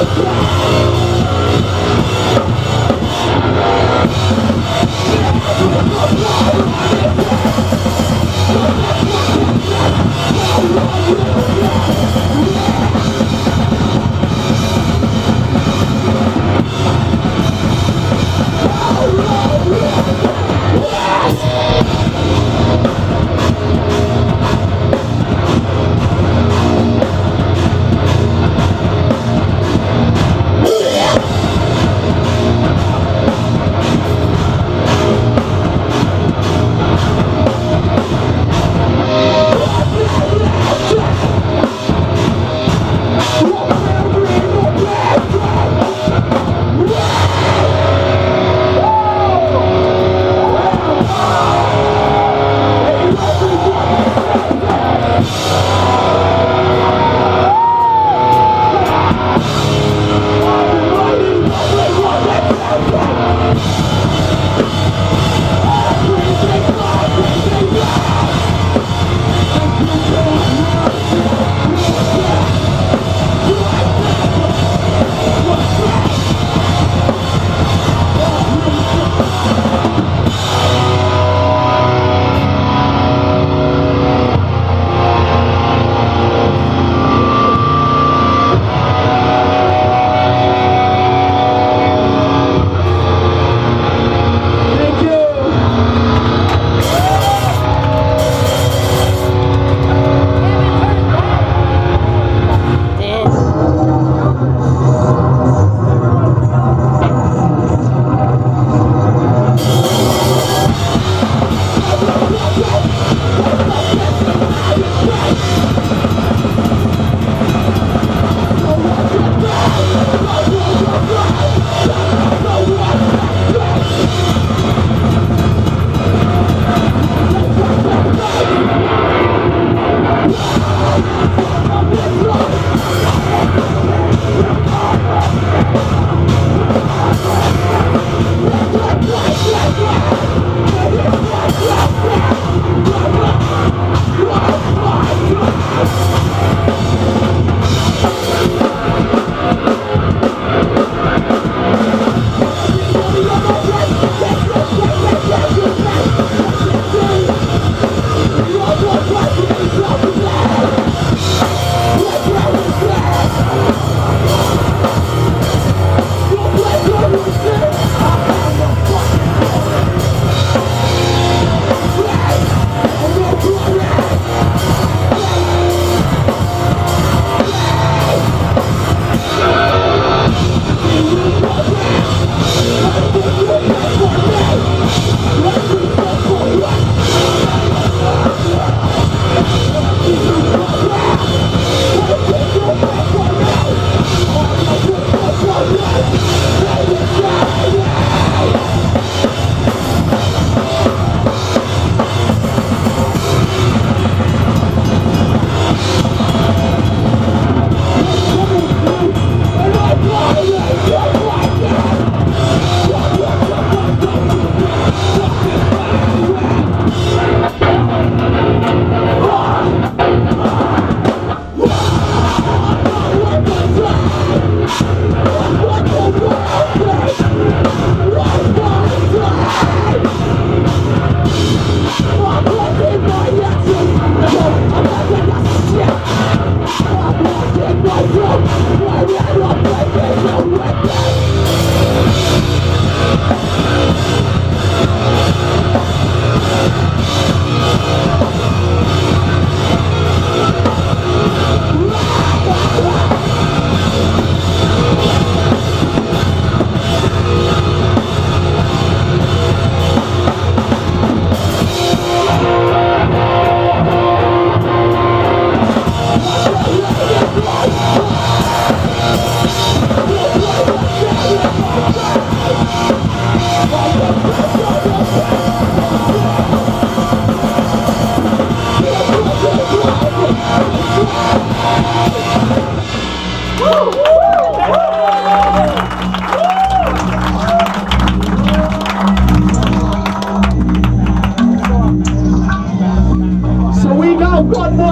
Outro